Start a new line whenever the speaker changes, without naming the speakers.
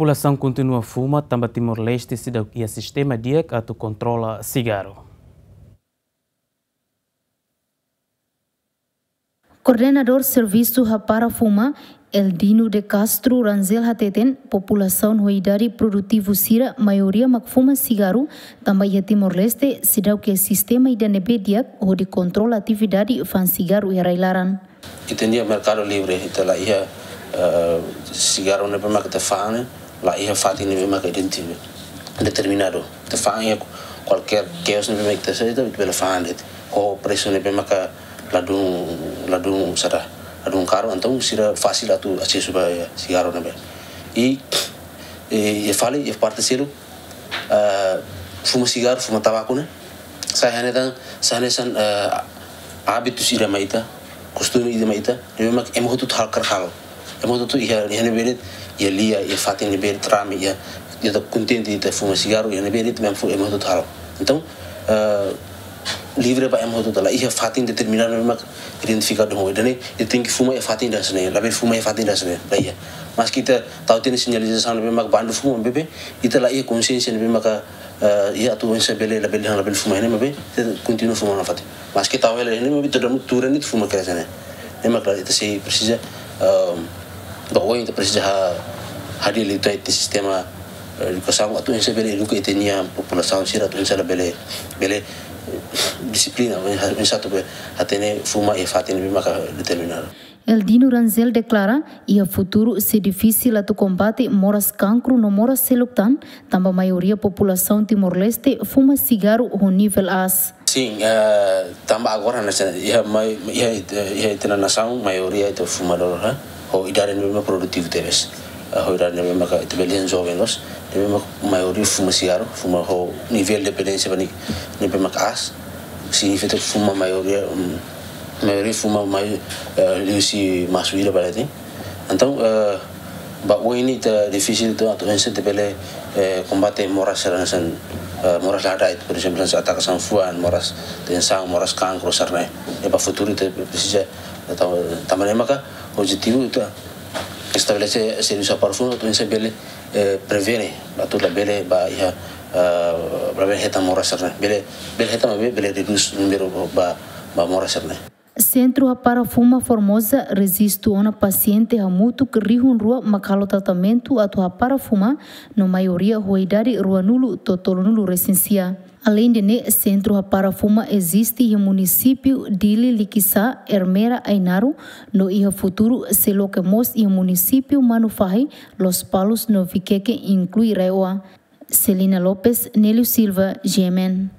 População continua a fumar, também Timor-Leste e o sistema dia que controla cigarro.
Coordenador Serviço Rapara Fuma, Eldino de Castro Ranzel Hateten, população roidari produtivo sira, maioria fuma cigarro, também a Timor-Leste, sidau que sistema ida nebediak, onde controla atividade fan cigarro e railaran.
Entendia mercado livre, então lá ia uh, cigarro ne pema que te fane, lá ia fati ne pema que identifica determinado. Te fane qualquer chaos ne pema que te seja, te pela fane, o preço ne pema que ladung ladung sada ladung caro então sira fácil atu acesso para cigarro ne e e e fale e parte selo fuma cigarro fuma tabaco né saya hanya dan saya hanya san hábitos ira maita costume ira maita ne mak emo tu hal kar hal emo tu ia ia berit ia lia ia fatin berit trame ia ia tá contente de fumar cigarro ia berit mesmo emo tu hal então uh, livre ba em hoto tala ia fatin determinado memang identificado ho dane e tem que fuma e fatin das ne labe fuma e fatin das ne la ia mas kita tahu tiene sinalização memang bandu fuma bebe ita la ia consciência memang ka ia tu ense bele la bele la bele fuma ne mebe continua fuma na fatin. Mas kita tahu ele ne mebe todo tura ni fuma kera ne memang la ita se precisa Ha. El
Dino Ranzel declara y futuro se difícil a tu combate moras cancro no moras tamba maioria população timor-leste fuma cigarro o nível as.
Sim, tamba agora, né, ia, ia, ia, o idade no produtivo teres. Uh, o idade no maka itu belian jovens, no maioria fuma cigarro, fuma o nível de dependência bani no maka as. significa fuma a maioria fuma mais uh, si masuk pada ini. Então, uh, bak ini te difícil tu atau hense te pele uh, combate moras seranasan uh, moras lada itu, por exemplo, se ataca sanfuan, moras tensang, moras cancro sarna. E para futuro te precisa também maka objetivo itu estabelecer serviço para fundo, tu hense pele uh, prevene, atau la bele ba ia bele heta mora sarna bele bele heta mabe bele reduz número ba ba mora sarna
Centro para Fuma Formosa resiste uma paciente a muito que rihun rua makalo tratamento atu para fuma no maioria ruidade rua nulo totolo nulo recensia. Além de Centro para Fuma existe no município de Liquiçá, Hermera, Ainaro, no ia futuro se lo que mos e município Manufahi, Los Palos, no Viqueque, inclui Reoa. Celina Lopes, Nélio Silva, Gemen.